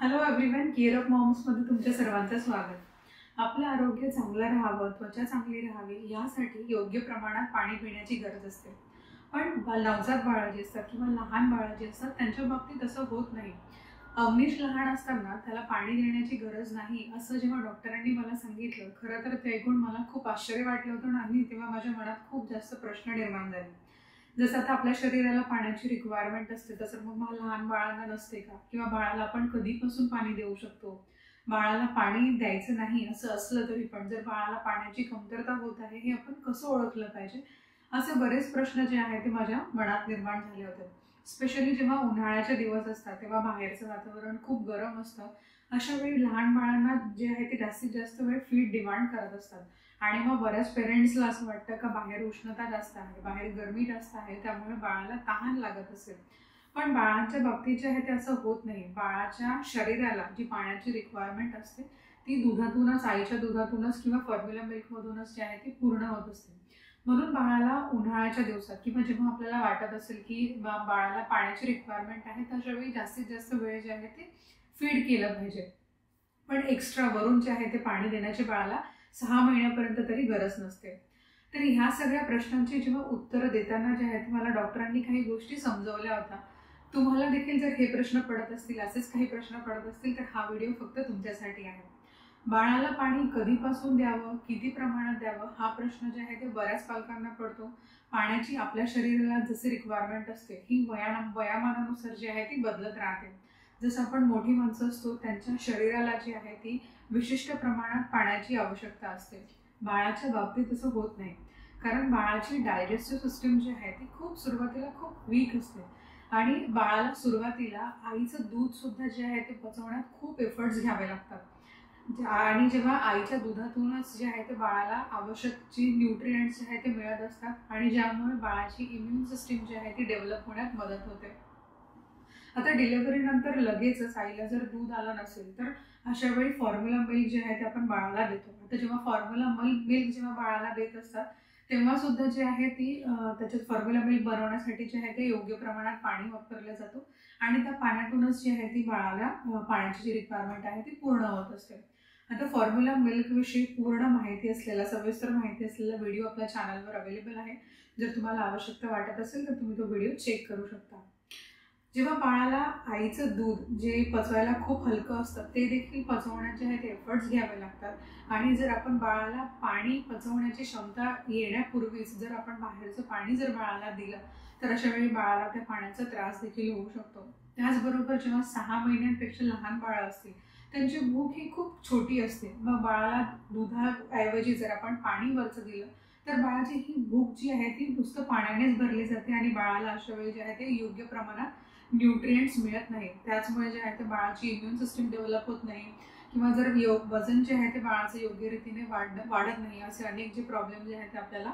Hello everyone care of मॉम्समध्ये तुमच्या सर्वांचं स्वागत. आपलं आरोग्य चांगलं राहावं त्वचा चांगली राहावी यासाठी योग्य प्रमाणात पाणी पिण्याची गरज असते. पण बा- नवजात बाळं जी असतात किंवा लहान बाळं जी असतात त्यांच्या बाबतीत असं होत नाही. अमिष लहान असताना त्याला पाणी देण्याची गरज नाही असं जेव्हा डॉक्टरांनी मला सांगितलं खरं तर ते ऐकून मला खूप आश्चर्य वाटलं होतं आणि तेव्हा माझ्या मनात खूप जास्त प्रश्न निर्माण झाले. जसं आता आपल्या शरीराला पाण्याची रिक्वायरमेंट असते तसं मग मला लहान बाळांना नसते का? किंवा बाळाला आपण कधीपासून पाणी देऊ शकतो? बाळाला पाणी द्यायचं नाही असं असलं तरी पण जर बाळाला पाण्याची कमतरता होत आहे हे आपण कसं ओळखलं पाहिजे? असे बरेच प्रश्न जे आहेत ते माझ्या मनात निर्माण झाले होते. स्पेशली जेव्हा उन्हाळ्याचे दिवस असतात तेव्हा बाहेरचं वातावरण खूप गरम असतं. अशा वेळी लहान बाळांना जे आहे ते जास्तीत जास्त वेळ फीड डिमांड करत असतात. आणि मग बऱ्याच पेरेंट्सला असं वाटतं का बाहेर उष्णता जास्त आहे बाहेर गरमी जास्त आहे त्यामुळे बाळाला तहान लागत असेल. पण बाळांच्या बाबतीत जे आहे ते असं होत नाही. बाळाच्या शरीराला जी पाण्याची रिक्वायरमेंट असते ती दुधातूनच आईच्या दुधातूनच किंवा फॉर्म्युला मिल्कमधूनच जे आहे ती पूर्ण होत असते. म्हणून बाळाला उन्हाळ्याच्या दिवसात किंवा जेव्हा आपल्याला वाटत असेल की बाळाला पाण्याची रिक्वायरमेंट आहे तशा वेळी जास्तीत जास्त वेळ जे आहे ते फीड केलं पाहिजे. पण एक्स्ट्रा वरून जे आहे ते पाणी देण्याचे बाळाला सहा महिन्यापर्यंत तरी गरज नसते. तर ह्या सगळ्या प्रश्नांची जेव्हा उत्तरं देताना जे आहेत मला डॉक्टरांनी काही गोष्टी समजवल्या होत्या. तुम्हाला देखील जर हे प्रश्न पडत असतील असेच काही प्रश्न पडत असतील तर हा व्हिडिओ फक्त तुमच्यासाठी आहे. बाळाला पाणी कधीपासून द्यावं किती प्रमाणात द्यावं हा प्रश्न जे आहे ते बऱ्याच पालकांना पडतो. पाण्याची आपल्या शरीराला जशी रिक्वायरमेंट असते ही वया वयामानानुसार जी आहे ती बदलत राहते. जसं आपण मोठी माणसं असतो त्यांच्या शरीराला जी आहे ती विशिष्ट प्रमाणात पाण्याची आवश्यकता असते. बाळाच्या बाबतीत असं होत नाही. कारण बाळाची डायजेस्टिव्ह सिस्टम जी आहे ती खूप सुरुवातीला खूप वीक असते. आणि बाळाला सुरुवातीला आईचं दूध सुद्धा जे आहे ते पचवण्यात खूप एफर्ट्स घ्यावे लागतात. आणि जेव्हा आईच्या दुधातूनच जे आहे ते बाळाला आवश्यक जी न्यूट्रिएंट्स जे आहे ते मिळत असतात. आणि ज्यामुळे बाळाची इम्युन सिस्टीम जी आहे ती डेव्हलप होण्यात मदत होते. आता डिलिव्हरी नंतर लगेचच आईला जर दूध आलं नसेल तर अशा वेळी फॉर्म्युला मिल्क जे आहे ते आपण बाळाला देतो. आता जेव्हा फॉर्म्युला मिल्क मिल्क जेव्हा बाळाला देत असतात तेव्हा सुद्धा जे आहे ती त्याच्यात फॉर्म्युला मिल्क बनवण्यासाठी जे आहे ते योग्य प्रमाणात पाणी वापरलं जातो आणि त्या पाण्यातूनच जी आहे ती बाळाला पाण्याची जी रिक्वायरमेंट आहे ती पूर्ण होत असते. आता फॉर्म्युला मिल्क विषयी पूर्ण माहिती असलेला सविस्तर माहिती असलेला व्हिडिओ आपल्या चॅनलवर अवेलेबल आहे. जर तुम्हाला आवश्यकता वाटत असेल तर तुम्ही तो व्हिडिओ चेक करू शकता. जेव्हा बाळाला आईचं दूध जे पचवायला खूप हलकं असतं ते देखील पचवण्याचे आहेत एफर्ट्स घ्यावे लागतात. आणि जर आपण बाळाला पाणी पचवण्याची क्षमता येण्यापूर्वीच जर आपण बाहेरचं पाणी जर बाळाला दिलं तर अशा वेळी बाळाला त्या पाण्याचा त्रास देखील होऊ शकतो. त्याचबरोबर जेव्हा सहा महिन्यांपेक्षा लहान बाळं असतील त्यांची भूक ही खूप छोटी असते. मग बाळाला दुधाऐवजी जर आपण पाणी वरचं दिलं तर बाळाची ही भूक जी आहे ती नुसतं पाण्यानेच भरली जाते आणि बाळाला अशा वेळी जे आहे ते योग्य प्रमाणात न्यूट्रिएंट्स मिळत नाही त्याचमुळे जे आहे ते बाळाची इम्युन सिस्टीम डेव्हलप होत नाही किंवा जर यो वजन जे आहे ते बाळाचं योग्य रीतीने वाढ वाढत नाही असे अनेक जे प्रॉब्लेम जे आहेत ते आपल्याला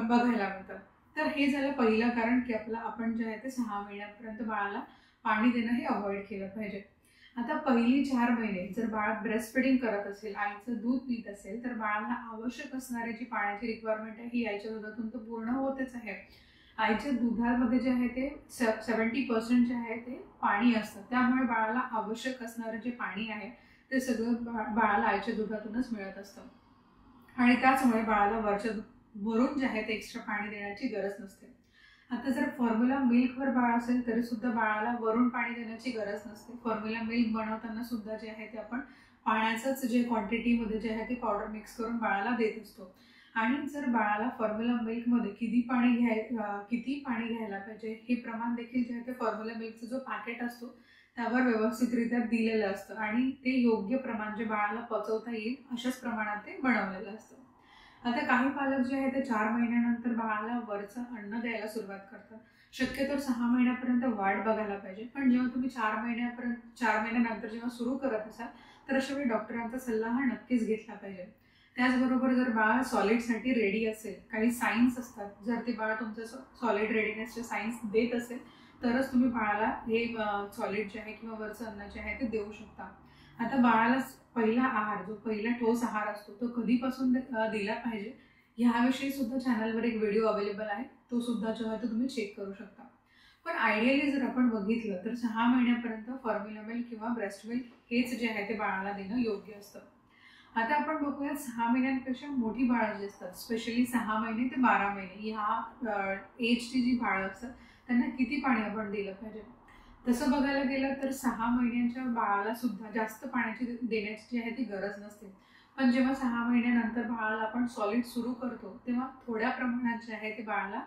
बघायला मिळतात. तर हे झालं पहिलं कारण की आपलं आपण जे आहे ते सहा महिन्यापर्यंत बाळाला पाणी देणं हे अवॉइड केलं पाहिजे. आता पहिली चार महिने जर बाळ ब्रेस्ट फिडिंग करत असेल आईचं दूध पित असेल तर बाळाला आवश्यक असणारी जी पाण्याची रिक्वायरमेंट आहे ही आईच्या दुधातून तर पूर्ण होतेच आहे. आईच्या दुधामध्ये जे आहे ते सेवन्टी पर्सेंट जे आहे ते पाणी असतं. त्यामुळे बाळाला आवश्यक असणारं जे पाणी आहे ते सगळं बा- बाळाला आईच्या दुधातूनच मिळत असतं. आणि त्याचमुळे बाळाला वरच्या दु- वरून जे आहे ते एक्स्ट्रा पाणी देण्याची गरज नसते. आता जर फॉर्म्युला मिल्कवर बाळ असेल तरी सुद्धा बाळाला वरून पाणी देण्याची गरज नसते. फॉर्म्युला मिल्क बनवताना सुद्धा जे आहे ते आपण पाण्याचंच जे क्वांटिटीमध्ये जे आहे ते पावडर मिक्स करून बाळाला देत असतो. आणि जर बाळाला फॉर्म्युला मिल्कमध्ये किती पाणी घ्याय किती पाणी घ्यायला पाहिजे हे प्रमाण देखील जे आहे ते फॉर्म्युला मिल्कचा जो पॅकेट असतो त्यावर व्यवस्थितरित्या दिलेलं असतं. आणि ते योग्य प्रमाण जे बाळाला पचवता येईल अशाच प्रमाणात ते बनवलेलं असतं. आता काही पालक जे आहे ते चार महिन्यानंतर बाळाला वरचं अन्न द्यायला सुरुवात करतात. शक्यतो सहा महिन्यापर्यंत वाढ बघायला पाहिजे. पण जेव्हा तुम्ही चार महिन्यापर्यंत चार महिन्यानंतर जेव्हा सुरू करत असाल तर अशा वेळी डॉक्टरांचा सल्ला हा नक्कीच घेतला पाहिजे. त्याचबरोबर जर बाळ सॉलिडसाठी रेडी असेल काही सायन्स असतात जर ते बाळ तुमचं सॉलिड रेडीनेसचे सायन्स देत असेल तरच तुम्ही बाळाला हे सॉलिड जे आहे किंवा वरचं अन्न जे आहे ते देऊ शकता. आता बाळाला पहिला आहार जो पहिला ठोस आहार असतो तो कधीपासून दिला पाहिजे? ह्याविषयी सुद्धा चॅनलवर एक व्हिडिओ अवेलेबल आहे. तो सुद्धा जो आहे तो तुम्ही चेक करू शकता. पण आयडियली जर आपण बघितलं तर सहा महिन्यापर्यंत फॉर्म्युला मिल्क किंवा ब्रेस्ट मिल्क हेच जे आहे ते बाळाला देणं योग्य असतं. आता आपण बघूया सहा महिन्यांपेक्षा मोठी बाळं जी असतात स्पेशली सहा महिने ते बारा महिने ह्या एजची जी बाळं असतात त्यांना किती पाणी आपण दिलं पाहिजे? तसं बघायला गेलं तर सहा महिन्यांच्या बाळाला सुद्धा जास्त पाण्याची देण्याची जी आहे ती गरज नसते. पण जेव्हा सहा महिन्यानंतर बाळाला आपण सॉलिड सुरू करतो तेव्हा थोड्या प्रमाणात जे आहे ते बाळाला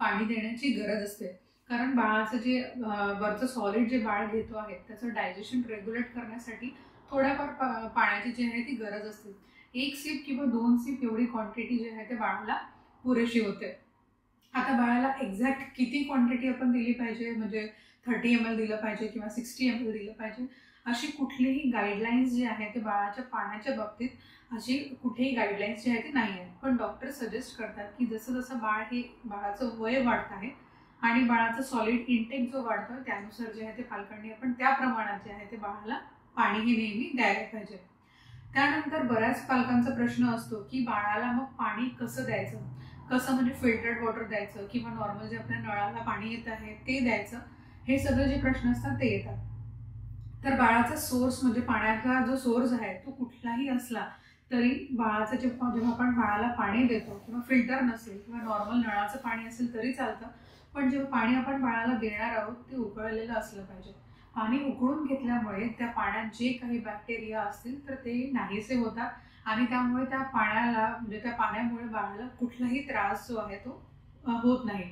पाणी देण्याची गरज असते. कारण बाळाचं जे वरचं सॉलिड जे बाळ घेतो आहे त्याचं डायजेशन रेग्युलेट करण्यासाठी थोड्याफार पाण्याची जी आहे ती गरज असते. एक सीप किंवा दोन सीप एवढी क्वांटिटी जी आहे ते बाळाला पुरेशी होते. आता बाळाला एक्झॅक्ट किती क्वांटिटी आपण दिली पाहिजे? म्हणजे थर्टी एम एल दिलं पाहिजे किंवा सिक्स्टी एम एल दिलं पाहिजे? अशी कुठलीही गाईडलाईन्स जी आहे ते बाळाच्या पाण्याच्या बाबतीत अशी कुठेही गाईडलाईन्स जी आहे ती नाही आहे पण डॉक्टर सजेस्ट करतात की जसं जसं बाळ हे बाळाचं वय वाढत आहे आणि बाळाचं सॉलिड इंटेक जो वाढतो त्यानुसार जे आहे ते पालकांनी आपण त्या प्रमाणात जे आहे ते बाळाला पाणी हे नेहमी द्यायला पाहिजे. त्यानंतर बऱ्याच पालकांचा प्रश्न असतो की बाळाला मग पाणी कसं द्यायचं? कसं म्हणजे फिल्टर्ड वॉटर द्यायचं किंवा नॉर्मल जे आपल्या नळाला पाणी येत आहे ते द्यायचं? हे सगळे जे प्रश्न असतात ते येतात. तर बाळाचा सोर्स म्हणजे पाण्याचा जो सोर्स आहे तो कुठलाही असला तरी बाळाचं जेव्हा जेव्हा आपण बाळाला पाणी देतो किंवा फिल्टर नसेल किंवा नॉर्मल नळाचं पाणी असेल तरी चालतं. पण जेव्हा पाणी आपण बाळाला देणार आहोत ते उकळलेलं असलं पाहिजे. पाणी उकळून घेतल्यामुळे त्या पाण्यात जे काही बॅक्टेरिया असतील तर ते नाहीसे होतात. आणि त्यामुळे त्या पाण्याला म्हणजे त्या पाण्यामुळे बाळाला कुठलाही त्रास जो आहे तो होत नाही.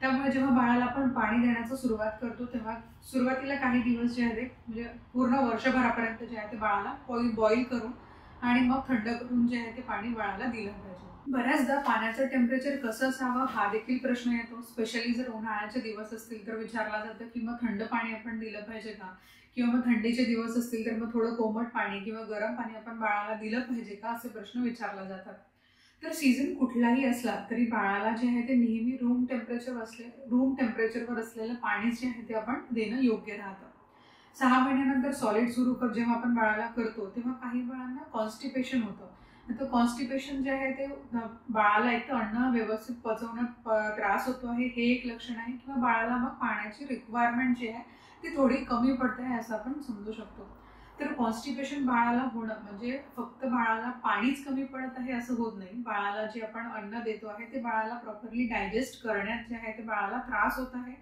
त्यामुळे जेव्हा बाळाला आपण पाणी देण्याचं सुरुवात करतो तेव्हा सुरुवातीला काही दिवस जे आहे म्हणजे पूर्ण वर्षभरापर्यंत जे आहे ते बाळाला बॉईल करून आणि मग थंड करून जे आहे ते पाणी बाळाला दिलं पाहिजे. बऱ्याचदा पाण्याचं टेम्परेचर कसं असावं हा देखील प्रश्न येतो. स्पेशली जर उन्हाळ्याचे दिवस असतील तर विचारला जातं की मग थंड पाणी आपण दिलं पाहिजे का? किंवा मग थंडीचे दिवस असतील तर मग थोडं कोमट पाणी किंवा गरम पाणी आपण बाळाला दिलं पाहिजे का? असे प्रश्न विचारला जातात. तर सीझन कुठलाही असला तरी बाळाला जे आहे ते नेहमी रूम टेम्परेचर असले रूम टेम्परेचरवर असलेलं पाणी जे आहे ते आपण देणं योग्य राहतं. सहा महिन्यानंतर सॉलिड सुरू कर जेव्हा आपण बाळाला करतो तेव्हा काही बाळांना कॉन्स्टिपेशन होतं. तर कॉन्स्टिपेशन जे आहे ते बाळाला एक तर अन्न व्यवस्थित पचवणं त्रास होतो आहे हे एक लक्षण आहे. किंवा बाळाला मग पाण्याची रिक्वायरमेंट जी आहे ती थोडी कमी पडते आहे असं आपण समजू शकतो. तर कॉन्स्टिपेशन बाळाला होणं म्हणजे फक्त बाळाला पाणीच कमी पडत आहे असं होत नाही. बाळाला जे आपण अन्न देतो आहे ते बाळाला प्रॉपरली डायजेस्ट करण्यात जे आहे ते बाळाला त्रास होत आहे.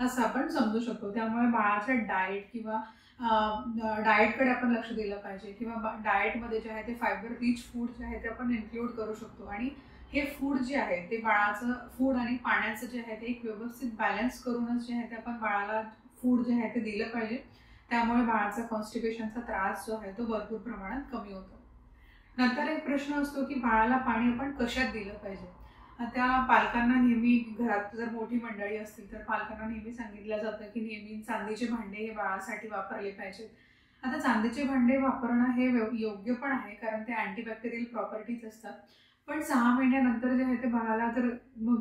असं आपण समजू शकतो. त्यामुळे बाळाच्या डाएट किंवा डाएटकडे आपण लक्ष दिलं पाहिजे किंवा डाएटमध्ये जे आहे ते फायबर रिच फूड जे आहे ते आपण इन्क्लूड करू शकतो. आणि हे फूड जे आहे ते बाळाचं फूड आणि पाण्याचं जे आहे ते एक व्यवस्थित बॅलन्स करूनच जे आहे ते आपण बाळाला फूड जे आहे ते दिलं पाहिजे. त्यामुळे बाळाचा कॉन्स्टिपेशनचा त्रास जो आहे तो भरपूर प्रमाणात कमी होतो. नंतर एक प्रश्न असतो की बाळाला पाणी आपण कशात दिलं पाहिजे? त्या पालकांना नेहमी घरात जर मोठी मंडळी असतील तर पालकांना नेहमी सांगितलं जातं की नेहमी चांदीचे भांडे हे बाळासाठी वापरले पाहिजेत. आता चांदीचे भांडे वापरणं हे योग्य पण आहे कारण ते अँटीबॅक्टेरियल प्रॉपर्टीज असतात. पण सहा महिन्यानंतर जे आहे ते बाळाला जर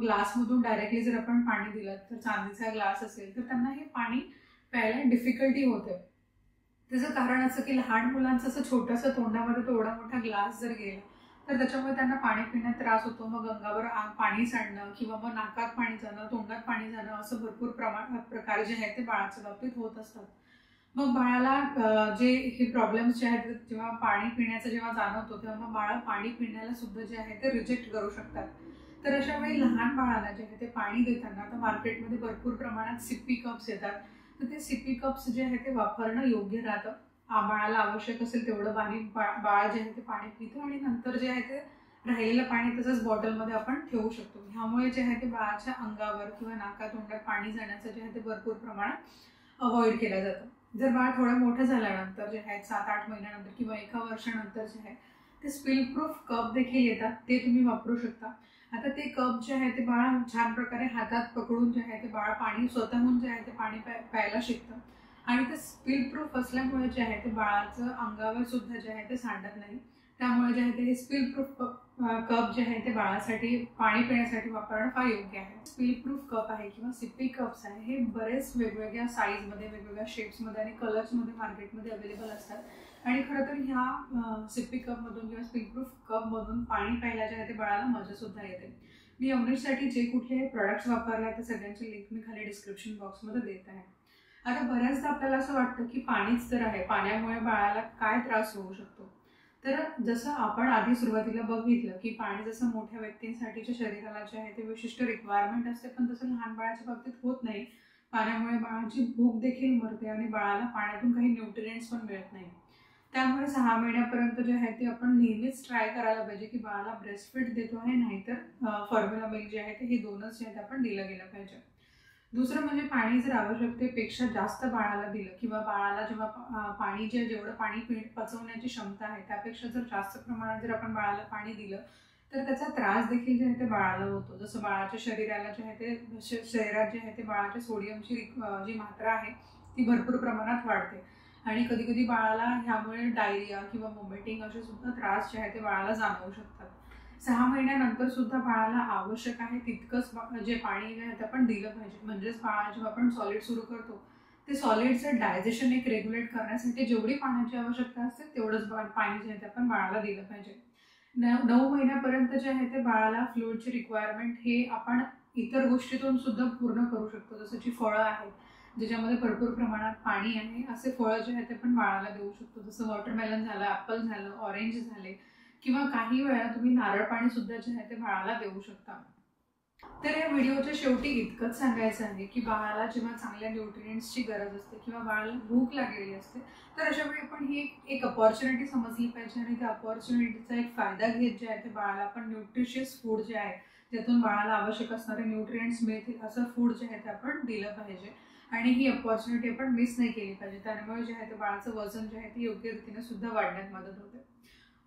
ग्लासमधून डायरेक्टली जर आपण पाणी दिलं तर चांदीचा ग्लास असेल तर त्यांना हे पाणी प्यायला डिफिकल्टी होते. त्याचं कारण असं की लहान मुलांचं असं छोटंसं तोंडामध्ये तो एवढा मोठा ग्लास जर गेला तर त्याच्यामुळे त्यांना पाणी पिण्यात त्रास होतो. मग गंगावर पाणी सांडणं किंवा मग नाकात पाणी जाणं तोंडात पाणी जाणं असं भरपूर प्रमाण प्रकार जे आहेत ते बाळाच्या बाबतीत होत असतात. मग बाळाला जे हे प्रॉब्लेम्स जे आहेत जेव्हा पाणी पिण्याचं जेव्हा जाणवतो तेव्हा मग बाळ पाणी पिण्याला सुद्धा जे आहे ते रिजेक्ट करू शकतात. तर अशा वेळी लहान बाळाला जे आहे ते पाणी देताना आता मार्केटमध्ये भरपूर प्रमाणात सिप्पी कप्स येतात. तर ते सिप्पी कप्स जे आहे ते वापरणं योग्य राहतं. बाळाला आवश्यक असेल तेवढं पाणी बाळ जे आहे ते पाणी पितं आणि नंतर जे आहे ते राहिलेलं पाणी तसंच बॉटलमध्ये आपण ठेवू शकतो. ह्यामुळे जे आहे ते बाळाच्या अंगावर किंवा नाका तोंडात पाणी जाण्याचं जे आहे ते भरपूर प्रमाणात अवॉइड केलं जातं. जर बाळ थोडं मोठं झाल्यानंतर जे आहे सात आठ महिन्यानंतर किंवा एका वर्षानंतर जे आहे ते स्पिल प्रूफ कप देखील येतात. ते तुम्ही वापरू शकता. आता ते कप जे आहे ते बाळ छान प्रकारे हातात पकडून जे आहे ते बाळ पाणी स्वतःहून जे आहे ते पाणी प्यायला शिकतं. आणि ते स्पिल प्रूफ असल्यामुळे जे आहे ते बाळाचं अंगावर सुद्धा जे आहे ते सांडत नाही. त्यामुळे जे आहे ते हे स्पिल प्रूफ कप जे आहे ते बाळासाठी पाणी पिण्यासाठी वापरणं फार योग्य आहे. स्पिल प्रूफ कप आहे किंवा सिप्पी कप्स आहे हे बरेच वेगवेगळ्या साईजमध्ये वेगवेगळ्या शेप्समध्ये आणि कलर्समध्ये मार्केटमध्ये अवेलेबल असतात. आणि खरं तर ह्या सिप्पी कपमधून किंवा स्पिल प्रूफ कपमधून पाणी प्यायला जे आहे ते बाळाला मजा सुद्धा येते. मी अमृतसाठी जे कुठले प्रोडक्ट्स वापरले आहेत त्या सगळ्यांची लिंक मी खाली डिस्क्रिप्शन बॉक्समध्ये देत आहे. आता बऱ्याचदा आपल्याला असं वाटतं की पाणीच तर आहे पाण्यामुळे बाळाला काय त्रास होऊ शकतो? तर जसं आपण आधी सुरुवातीला बघितलं की पाणी जसं मोठ्या व्यक्तींसाठीच्या शरीराला जे आहे ते विशिष्ट रिक्वायरमेंट असते पण तसं लहान बाळाच्या बाबतीत होत नाही. पाण्यामुळे बाळाची भूक देखील मरते आणि बाळाला पाण्यातून काही न्यूट्रिएंट्स पण मिळत नाही. त्यामुळे सहा महिन्यापर्यंत जे आहे ते आपण नेहमीच ट्राय करायला पाहिजे की बाळाला ब्रेस्टफीड देतो आहे नाहीतर फॉर्म्युला मिल्क जे आहे ते हे दोनच जे आहेत आपण दिलं गेलं पाहिजे. दुसरं म्हणजे पाणी जर आवश्यकतेपेक्षा जास्त बाळाला दिलं किंवा बाळाला जेव्हा पाणी जे जेवढं पाणी पि पचवण्याची क्षमता आहे त्यापेक्षा जर जास्त प्रमाणात जर आपण बाळाला पाणी दिलं तर त्याचा त्रास देखील जे आहे ते बाळाला होतो. जसं बाळाच्या शरीराला जे आहे ते शरीरात जे आहे ते बाळाच्या सोडियमची जी मात्रा आहे ती भरपूर प्रमाणात वाढते. आणि कधी कधी बाळाला ह्यामुळे डायरिया किंवा वॉमिटिंग असे सुद्धा त्रास जे आहे ते बाळाला जाणवू शकतात. सहा महिन्यानंतर सुद्धा बाळाला आवश्यक आहे तितकंच जे पाणी आहे ते आपण दिलं पाहिजे. म्हणजेच बाळा जेव्हा आपण सॉलिड सुरू करतो ते सॉलिडचं डायजेशन एक रेग्युलेट करण्यासाठी जेवढी पाण्याची आवश्यकता असते तेवढंच पाणी जे आहे ते आपण बाळाला दिलं पाहिजे. नऊ महिन्यापर्यंत जे आहे ते बाळाला फ्लुईडची रिक्वायरमेंट हे आपण इतर गोष्टीतून सुद्धा पूर्ण करू शकतो. जसं की फळं आहेत ज्याच्यामध्ये भरपूर प्रमाणात पाणी आहे असे फळं जे आहेत ते आपण बाळाला देऊ शकतो. जसं वॉटरमेलन झालं ॲपल झालं ऑरेंज झाले किंवा काही वेळा तुम्ही नारळ पाणी सुद्धा जे आहे ते बाळाला देऊ शकता. तर या व्हिडिओच्या शेवटी इतकंच सांगायचं आहे की बाळाला जेव्हा चांगल्या न्यूट्रिएंट्सची गरज असते किंवा बाळाला भूक लागलेली असते तर अशा वेळी आपण ही एक अपॉर्च्युनिटी समजली पाहिजे आणि त्या अपॉर्च्युनिटीचा एक फायदा घेत जे आहे ते बाळाला आपण न्यूट्रिशियस फूड जे आहे त्यातून बाळाला आवश्यक असणारे न्यूट्रिएंट्स मिळतील असं फूड जे आहे ते आपण दिलं पाहिजे. आणि ही अपॉर्च्युनिटी आपण मिस नाही केली पाहिजे. त्यामुळे जे आहे ते बाळाचं वजन जे आहे ते योग्य रीतीने सुद्धा वाढण्यात मदत होते.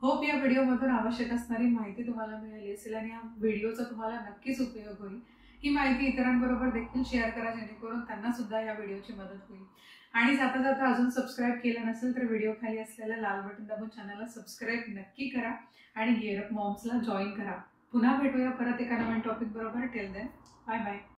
होप या व्हिडिओमधून आवश्यक असणारी माहिती तुम्हाला मिळाली असेल आणि या व्हिडिओचा तुम्हाला नक्कीच उपयोग होईल. ही माहिती इतरांबरोबर देखील शेअर करा जेणेकरून त्यांना सुद्धा या व्हिडिओची मदत होईल. आणि जाता जाता अजून सबस्क्राईब केलं नसेल तर व्हिडिओ खाली असलेल्या लाल बटन दाबून चॅनलला सबस्क्राईब नक्की करा आणि गिअरअप मॉम्सला जॉईन करा. पुन्हा भेटूया परत एका नवीन टॉपिक बरोबर. Till then bye bye